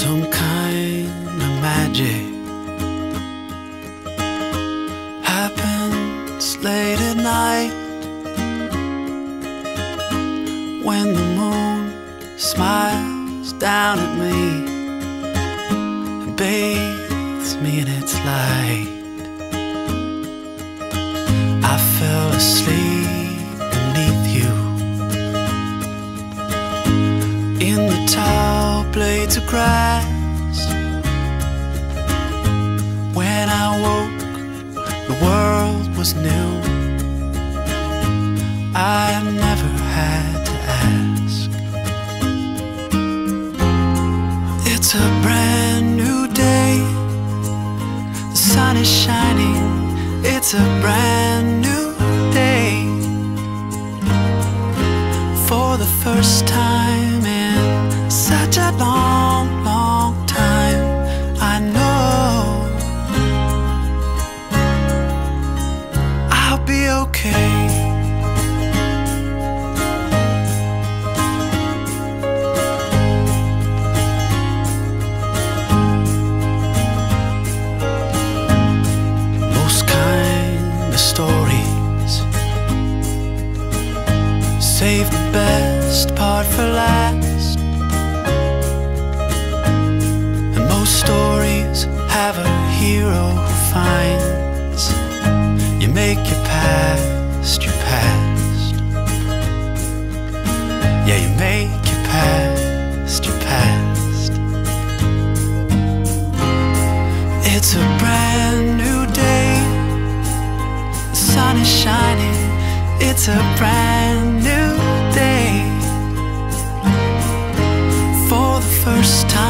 Some kind of magic happens late at night when the moon smiles down at me and bathes me in its light. I fell asleep beneath you in the tall blades of grass. When I woke, the world was new. I never had to ask. It's a brand new day. The sun is shining. It's a brand new day. For the first time best for last. And most stories have a hero who finds you make your past your past. Yeah, you make your past your past. It's a brand new day. The sun is shining. It's a brand first time